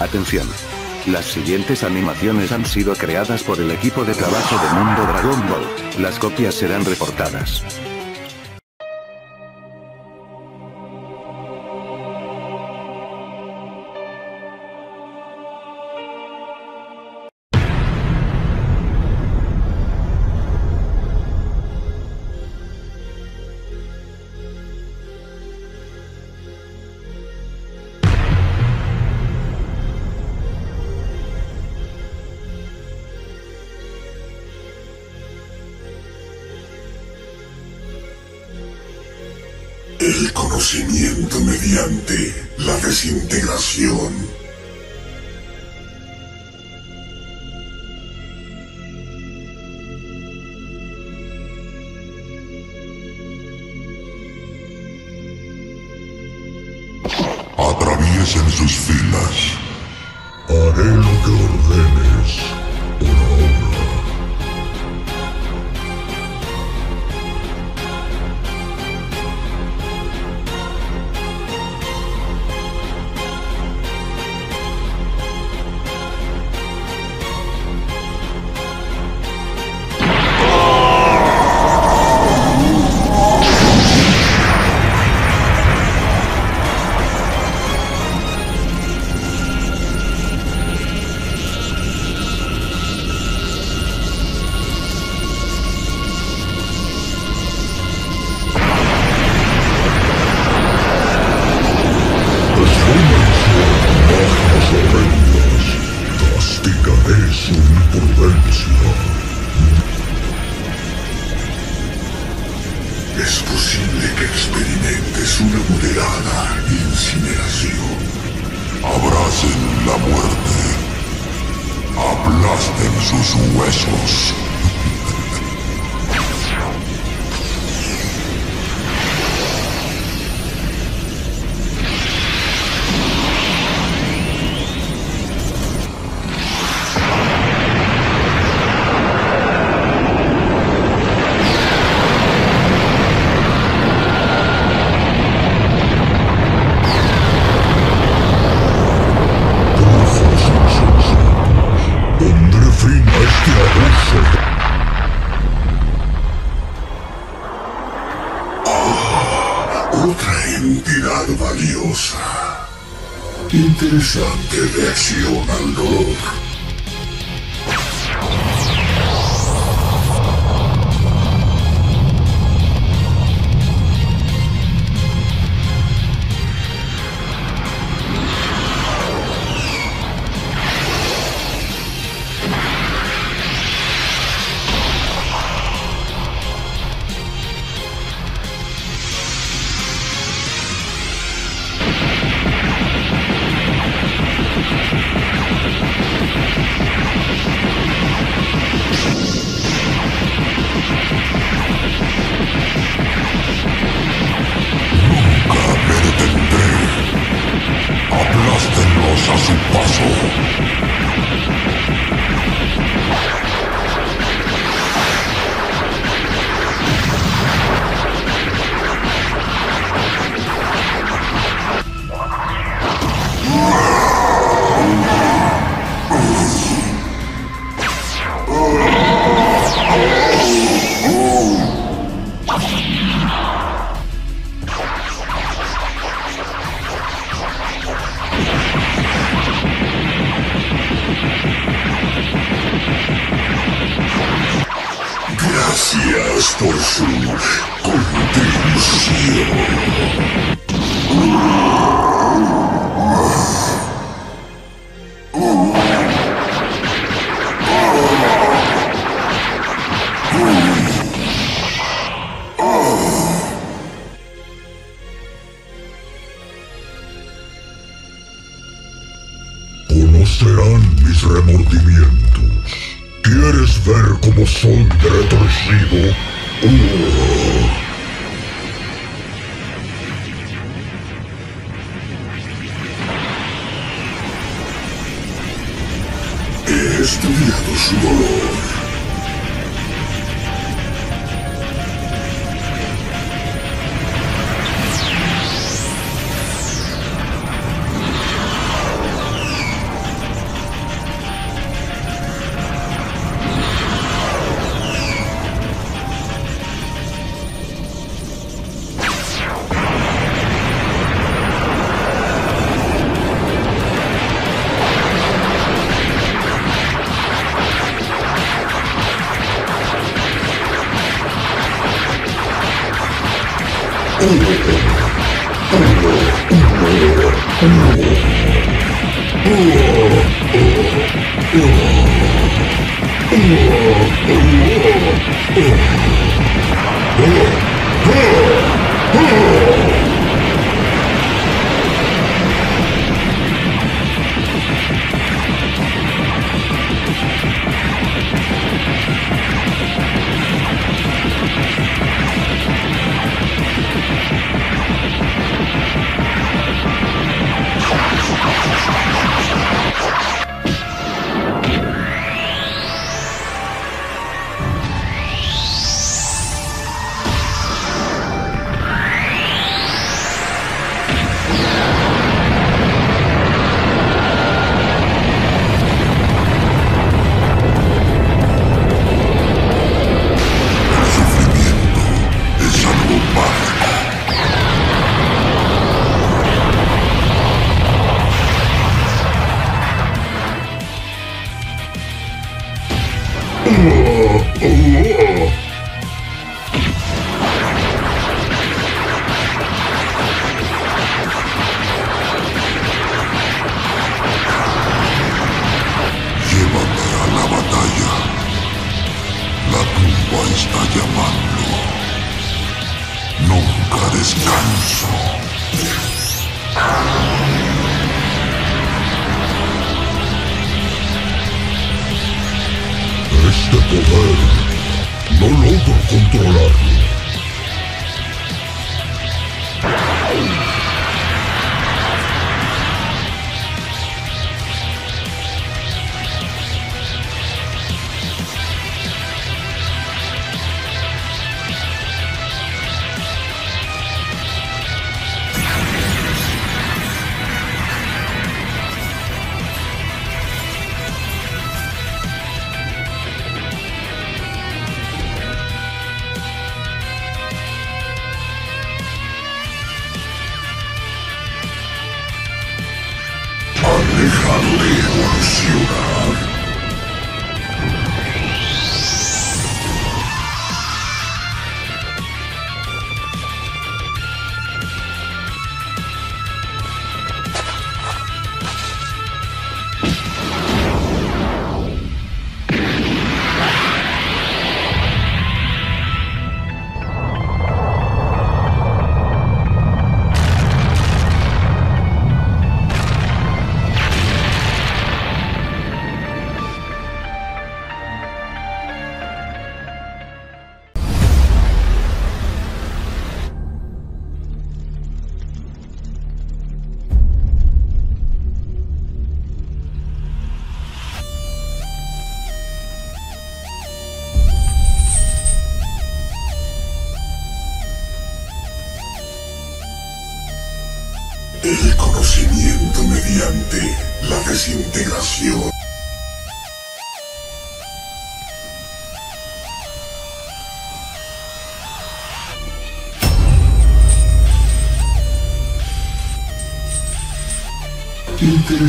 Atención. Las siguientes animaciones han sido creadas por el equipo de trabajo de Mundo Dragon Ball. Las copias serán reportadas. la desintegración.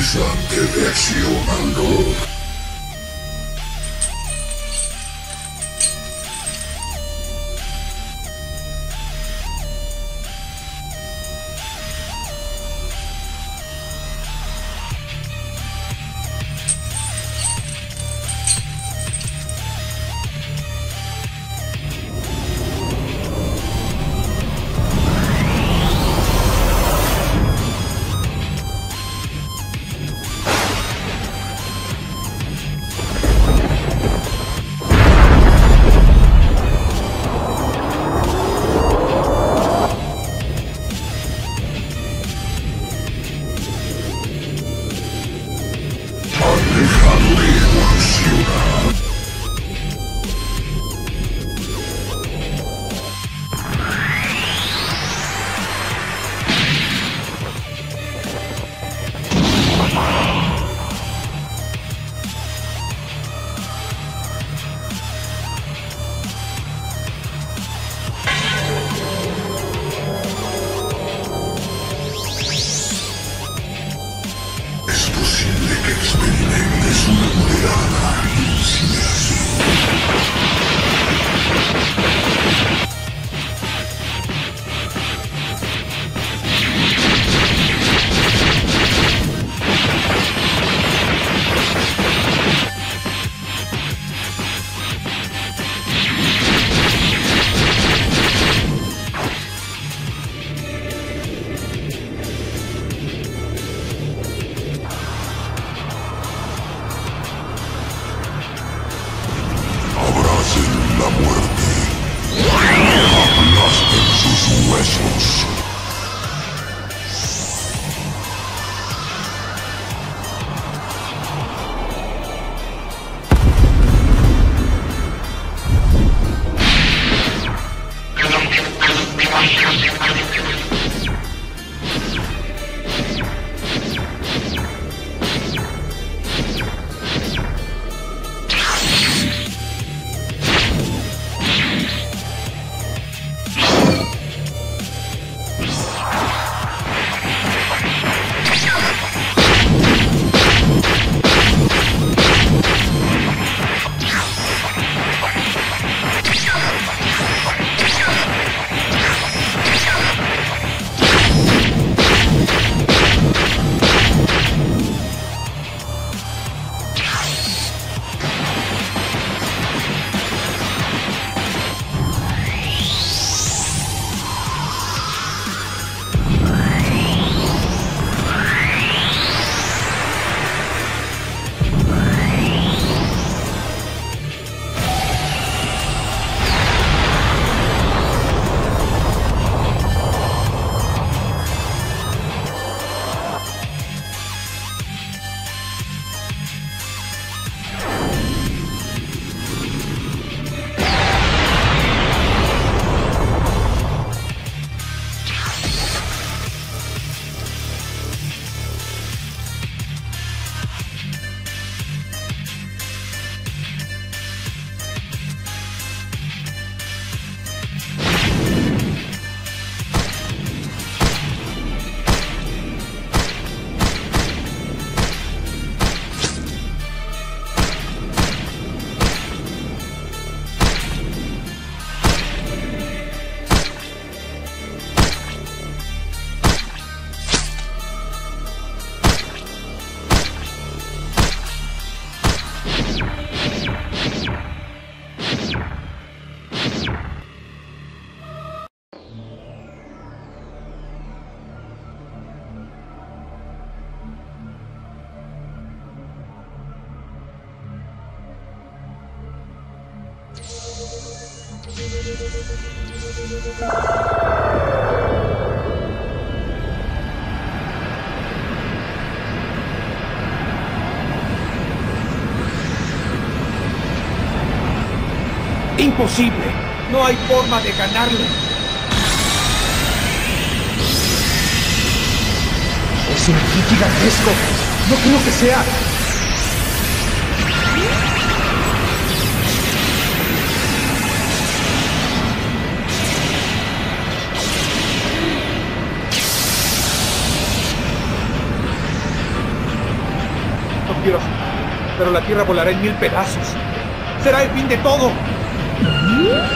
Televisión Direccionando. ¡Imposible! No hay forma de ganarle. Es un gigantesco. No creo que sea. No quiero, pero la Tierra volará en mil pedazos. Será el fin de todo. Mm-hmm.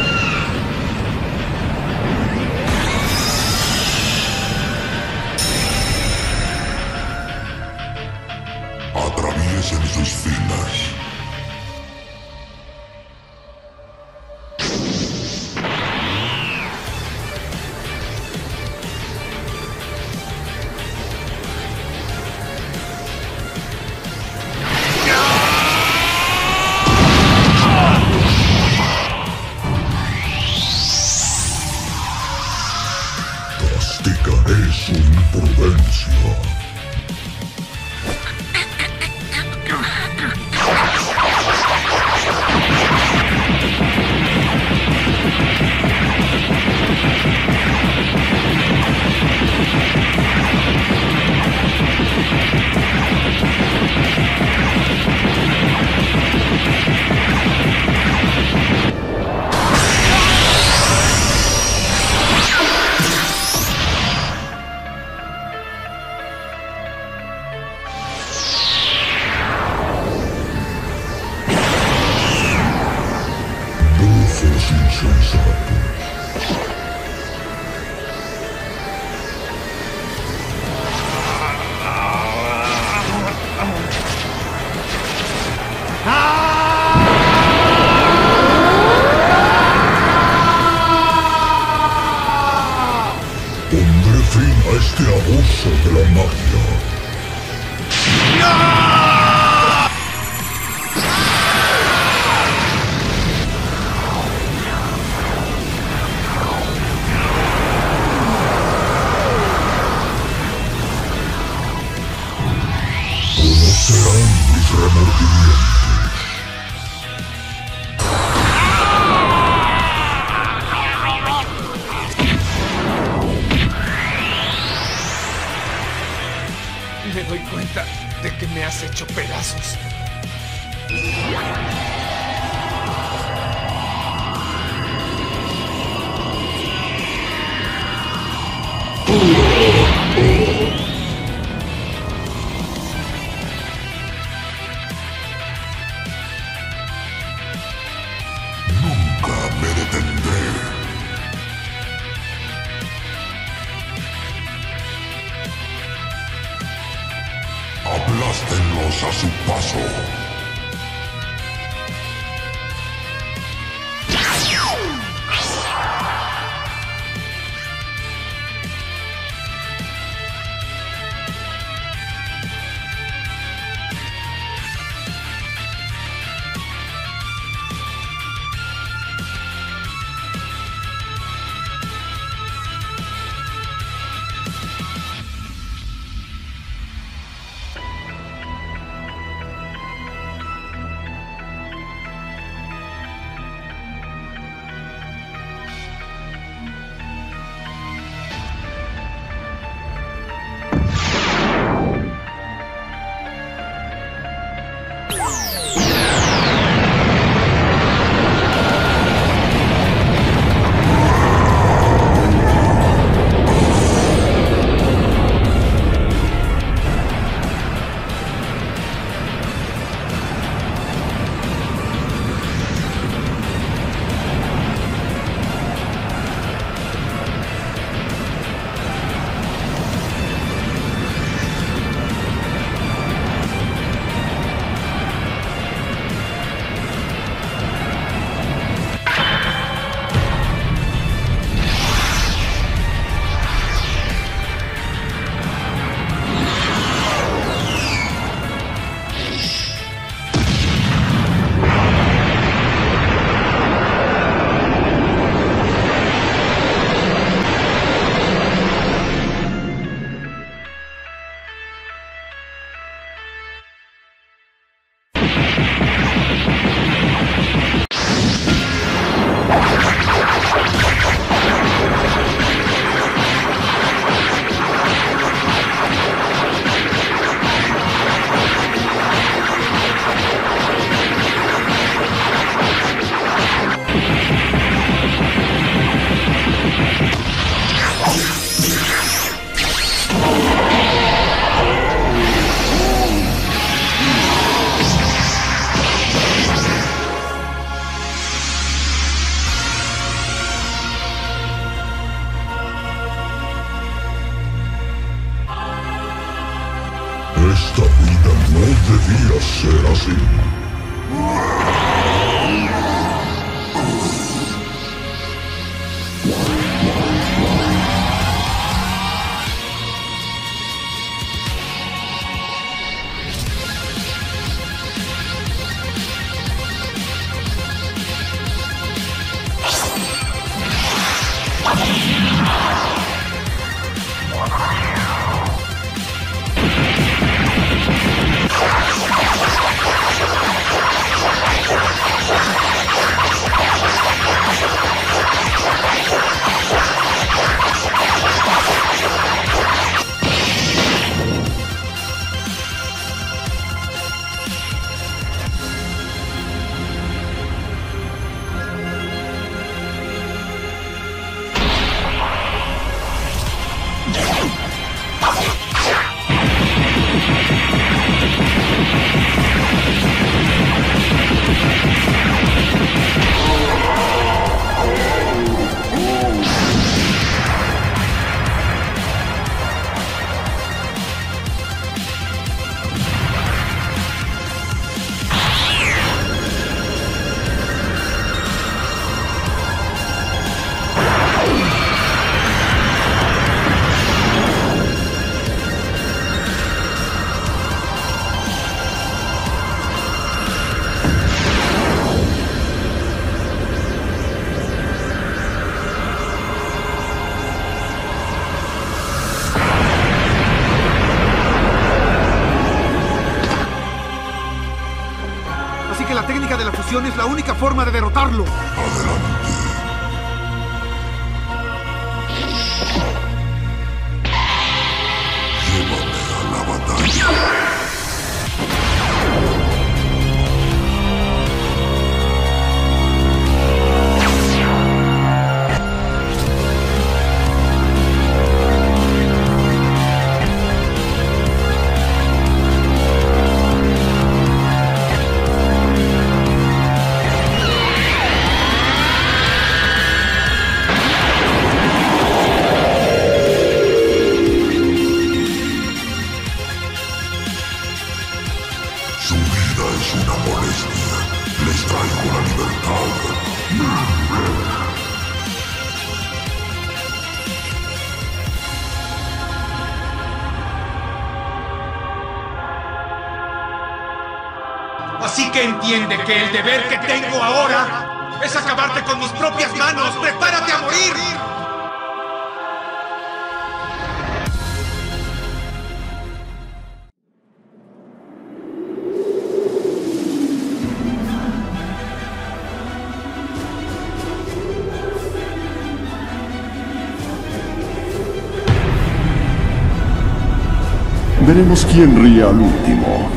Veremos quién ríe al último.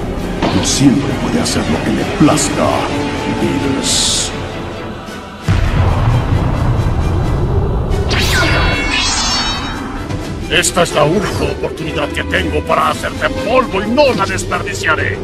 No siempre puede hacer lo que le plazca. Beatles. Esta es la única oportunidad que tengo para hacerte polvo y no la desperdiciaré.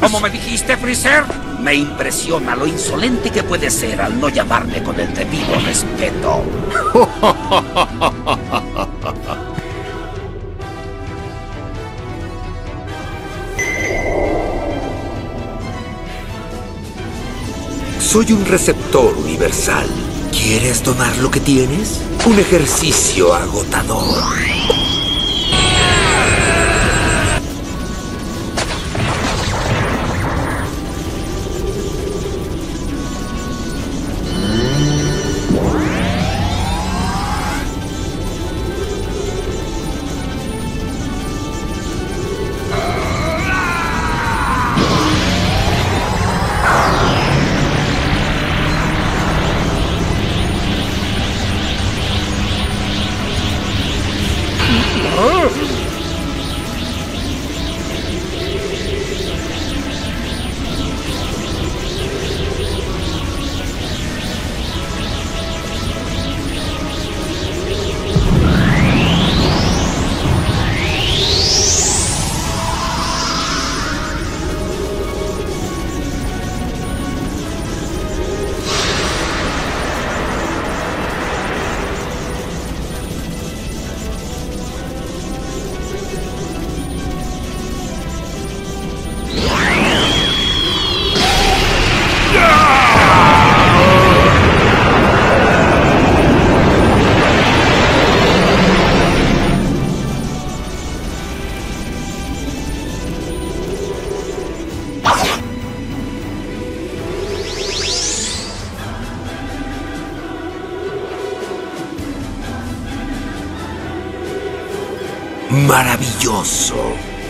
¿Cómo me dijiste, Freezer? Me impresiona lo insolente que puede ser al no llamarme con el debido respeto. Soy un receptor universal. ¿Quieres donar lo que tienes? Un ejercicio agotador.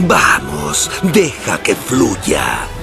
Vamos, deja que fluya.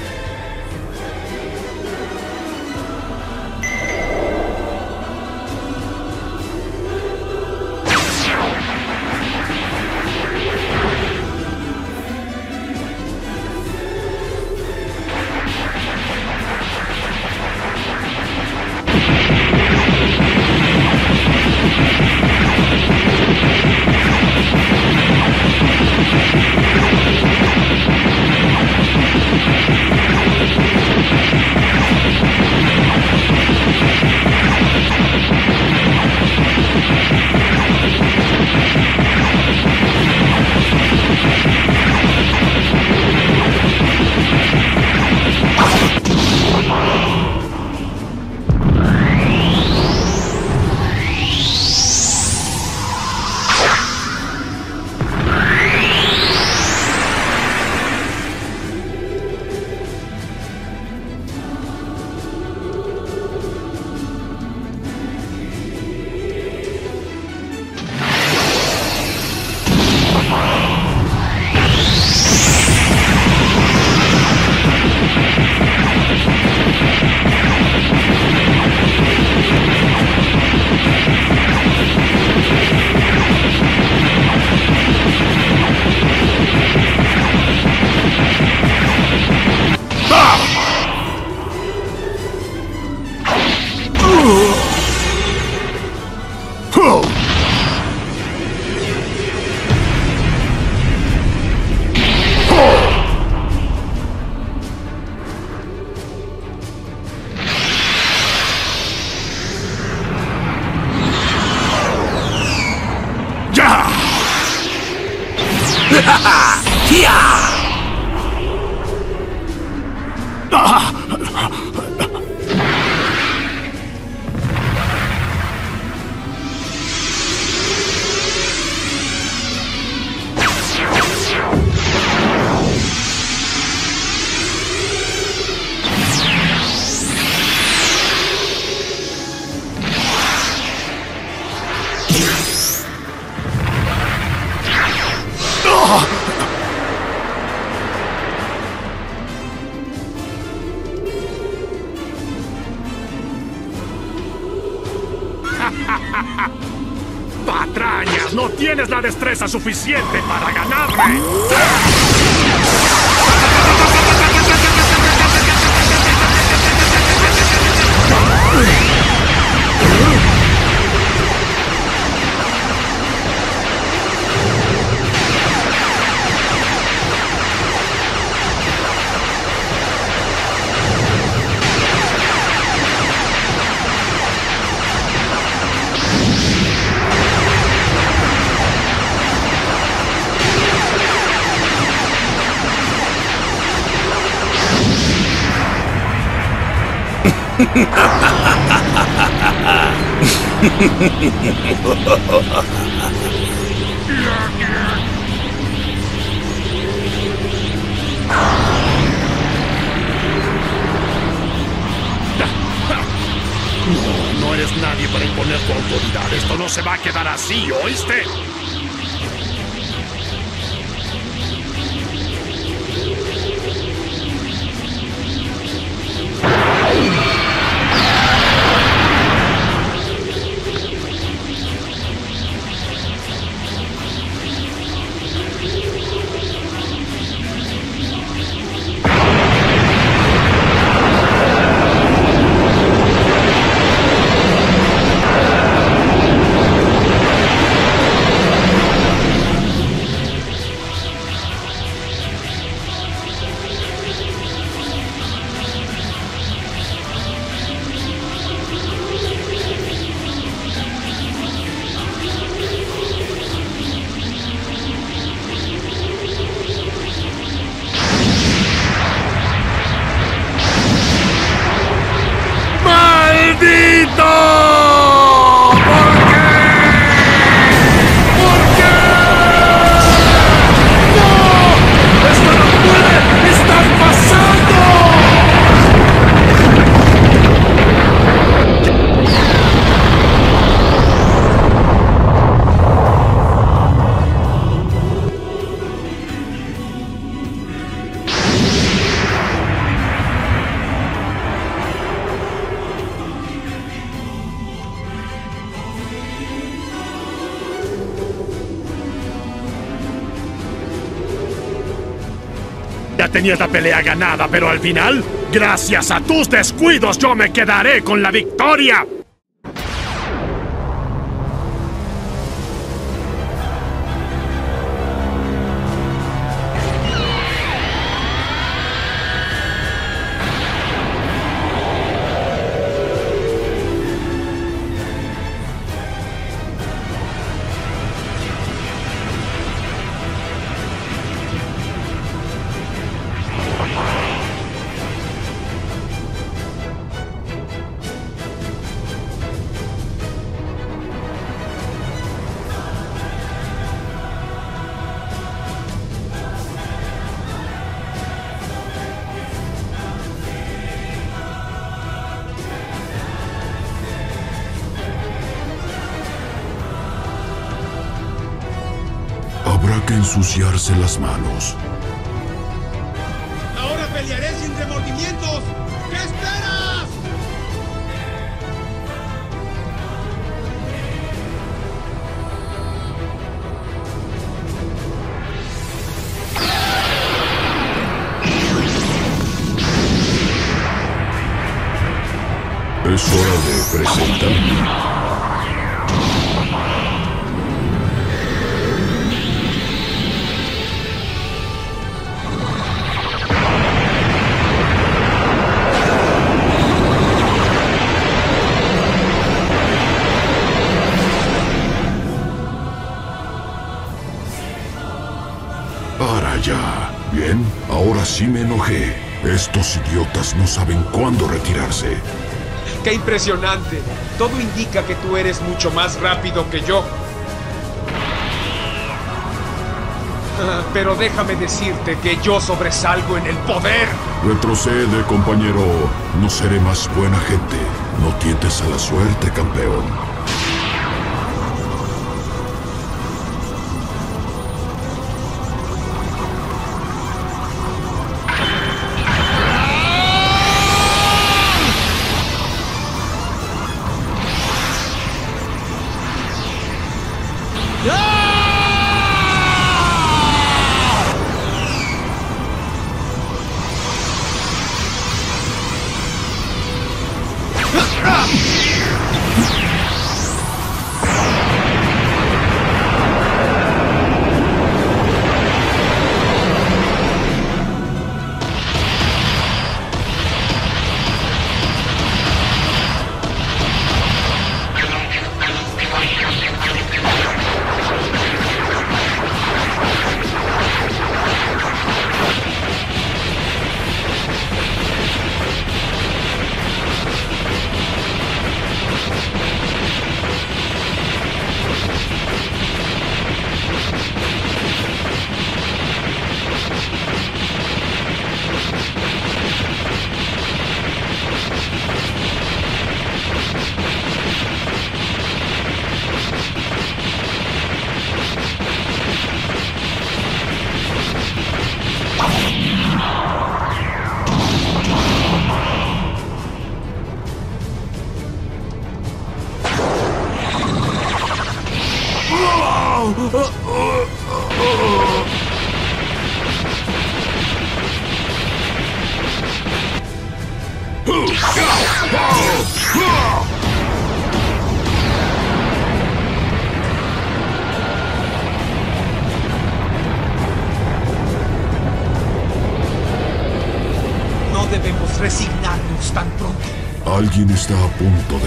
Tienes la destreza suficiente para ganarme! No, eres nadie para imponer tu autoridad. Esto no se va a quedar así, ¿oíste? Tenías la pelea ganada, pero al final, gracias a tus descuidos, yo me quedaré con la victoria. Ensuciarse las manos. Ahora pelearé sin remordimientos. ¿Qué esperas? Sí me enojé. Estos idiotas no saben cuándo retirarse. ¡Qué impresionante! Todo indica que tú eres mucho más rápido que yo. Ah, Pero déjame decirte que yo sobresalgo en el poder. Retrocede, compañero. No seré más buena gente. No tientes a la suerte, campeón.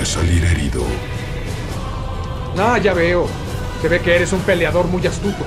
Salir herido. Ah, ya veo. Se ve que eres un peleador muy astuto.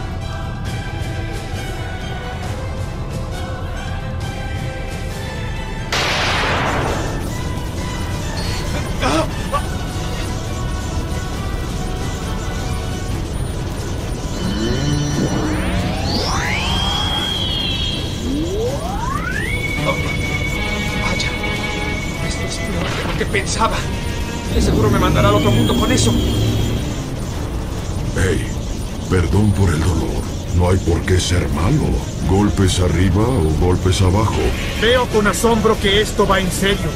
Ser malo. Golpes arriba o golpes abajo. Veo con asombro que esto va en serio.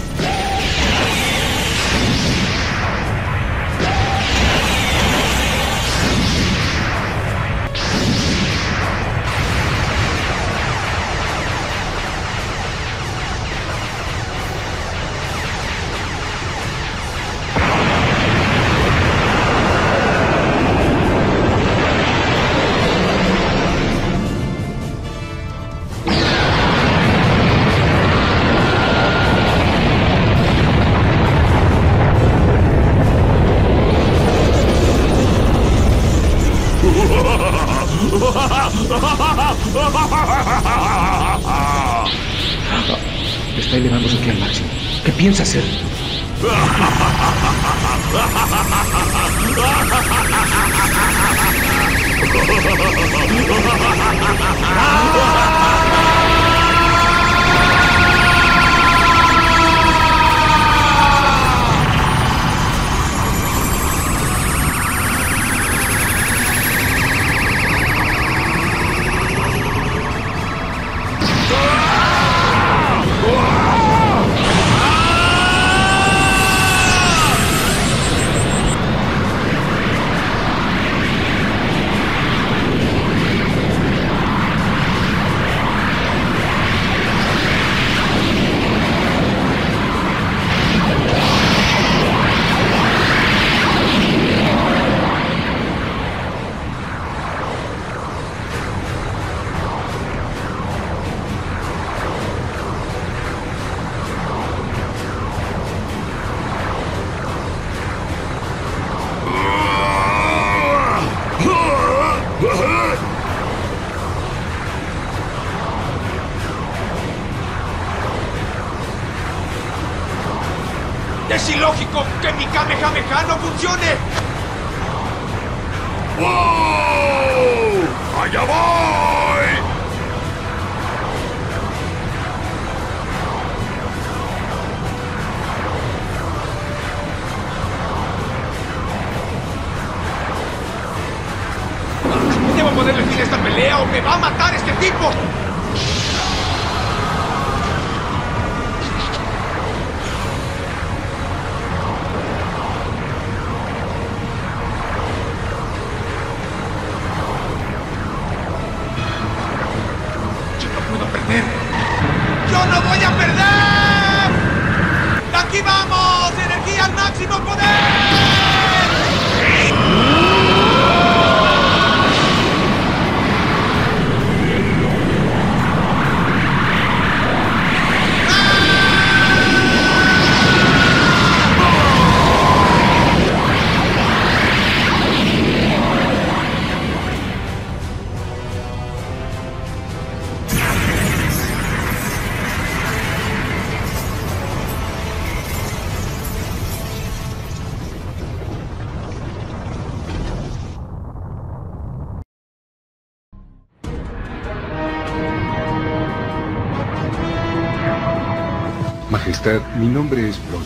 Nombre es Bron.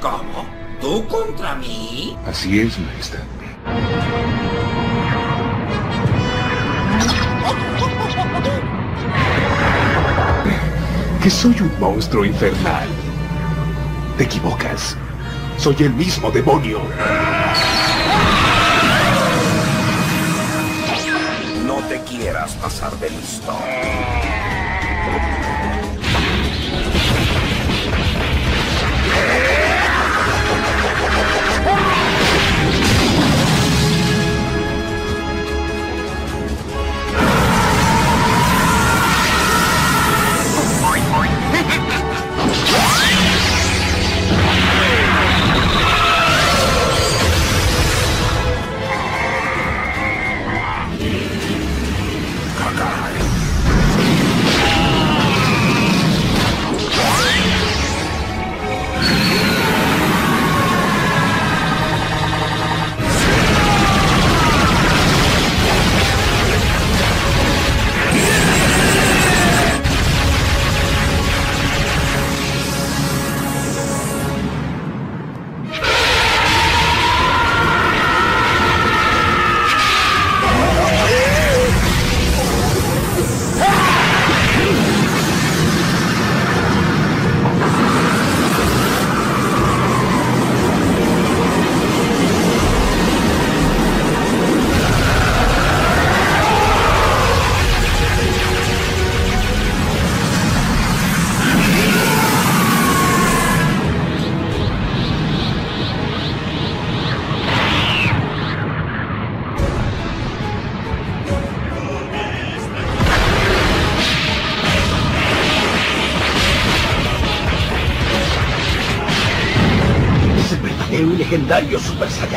¿Cómo? ¿Tú contra mí? Así es, Majestad. Que soy un monstruo infernal. Te equivocas. Soy el mismo demonio. No te quieras pasar de listo.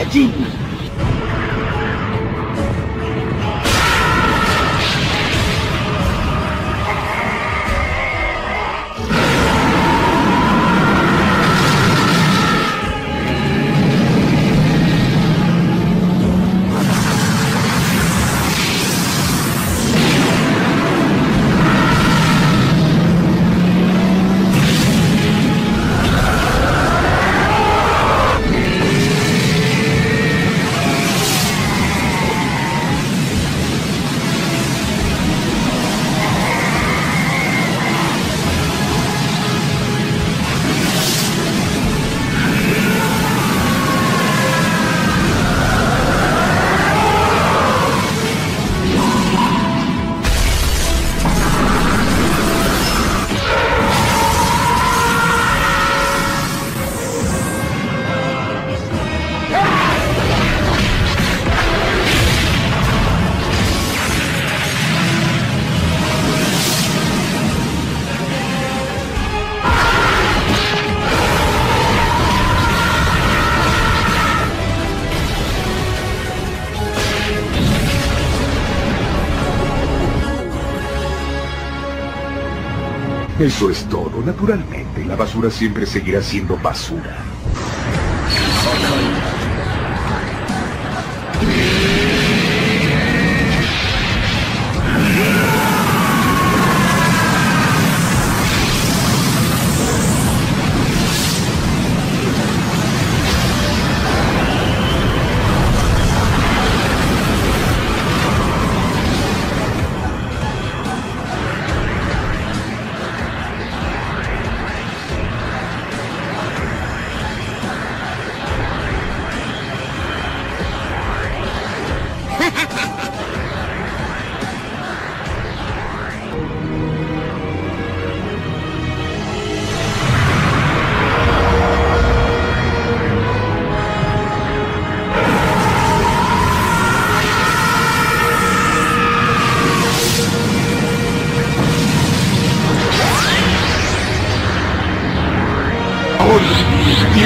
Es Eso es todo. Naturalmente, la basura siempre seguirá siendo basura.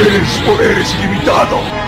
Tienes poderes ilimitados.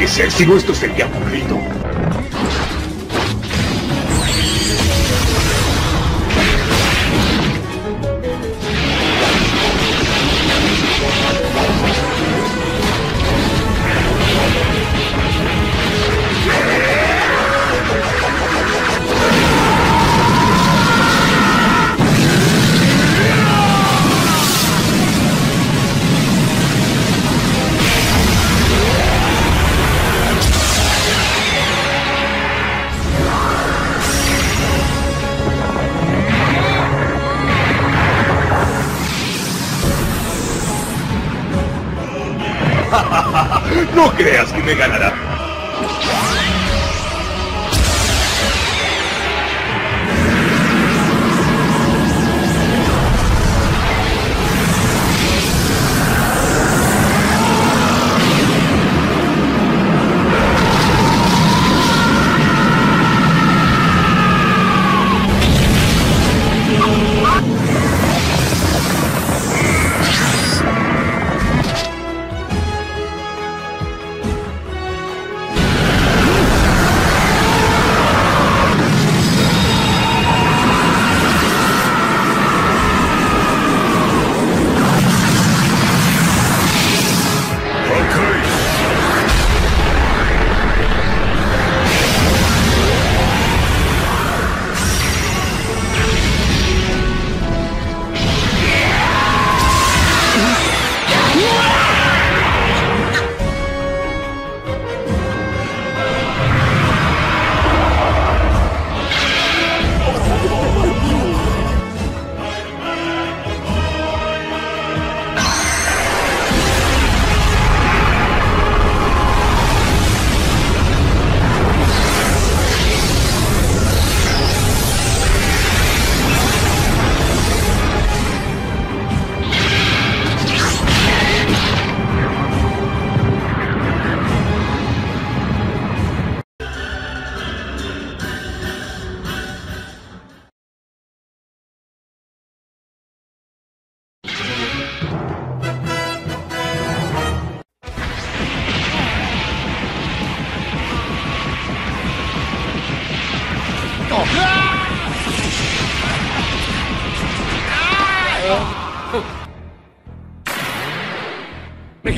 Que ser, si no esto sería aburrido. Creas que me ganará.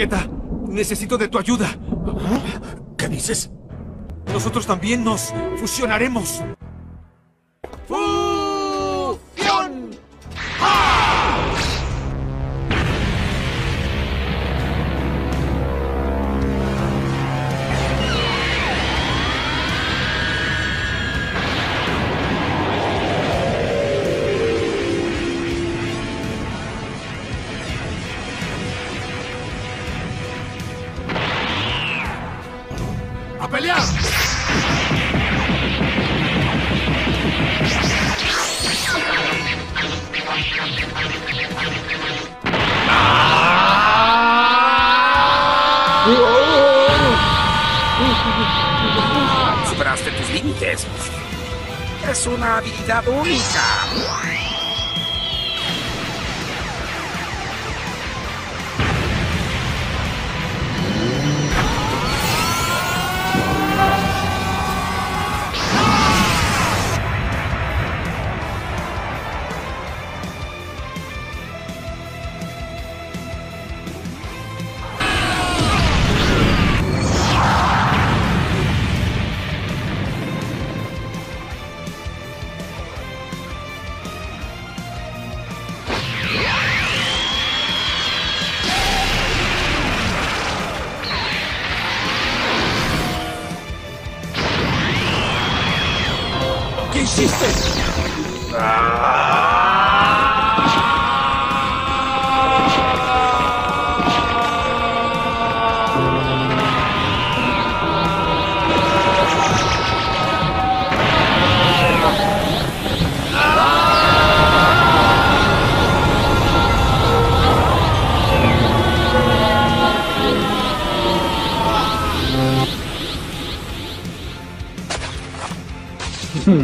Vegeta, necesito de tu ayuda. ¿Qué dices? Nosotros también nos fusionaremos.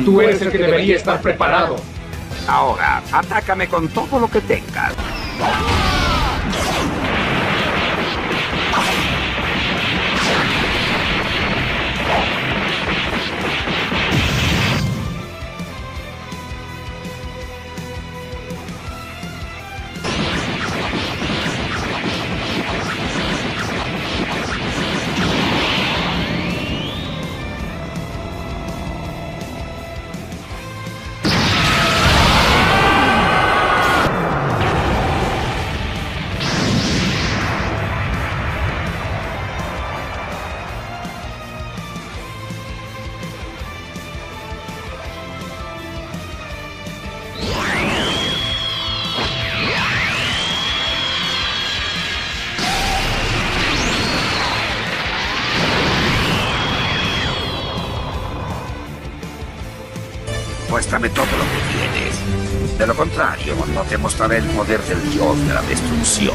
Tú eres el que debería estar preparado. Ahora, atácame con todo lo que tengas. Contrario, no te mostraré el poder del dios de la destrucción.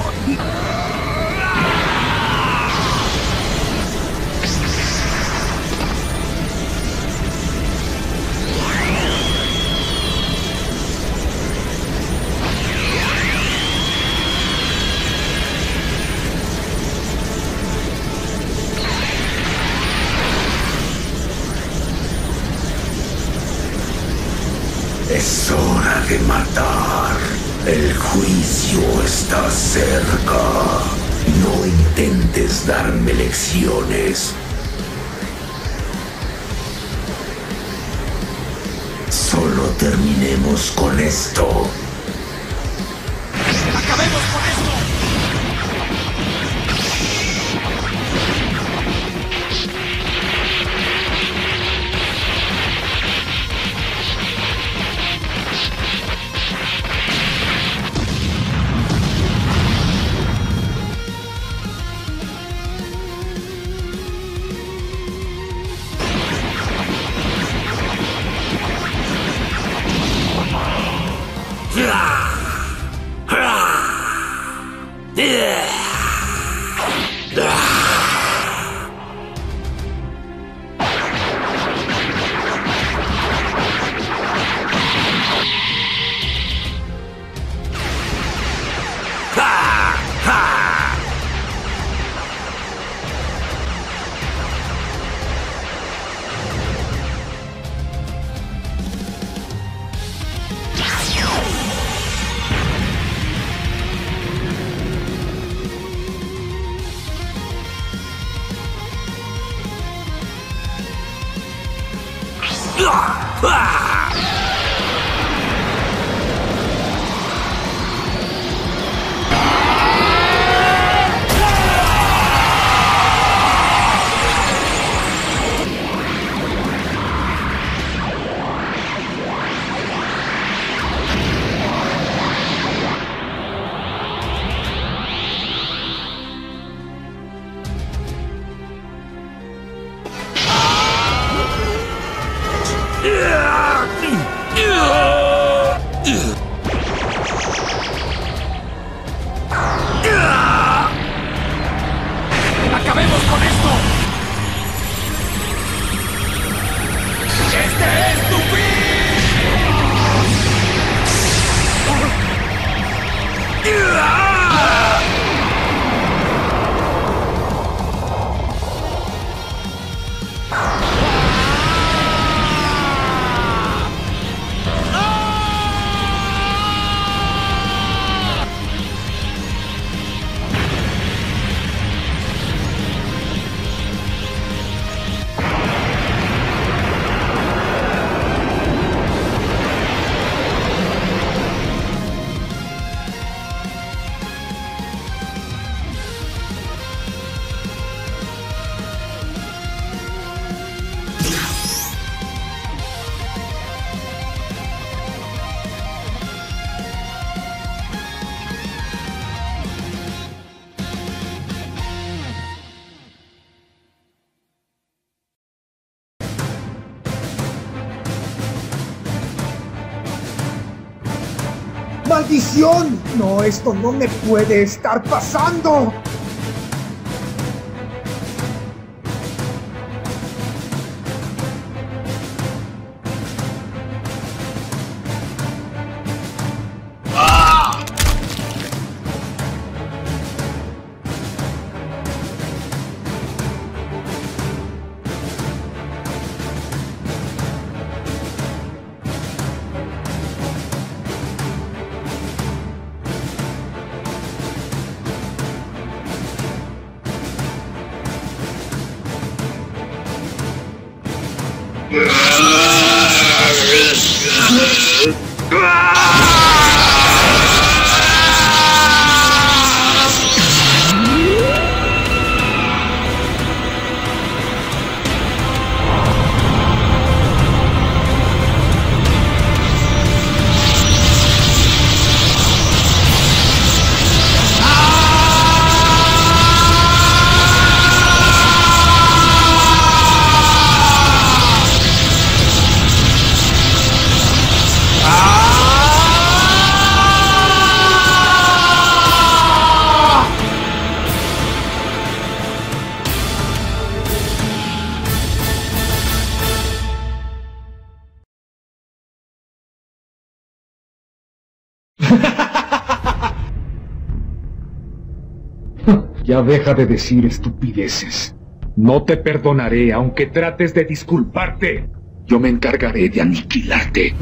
Matar. El juicio está cerca. No intentes darme lecciones. Solo terminemos con esto. ¡Maldición! No, esto no me puede estar pasando. Ya deja de decir estupideces. No te perdonaré aunque trates de disculparte. Yo me encargaré de aniquilarte.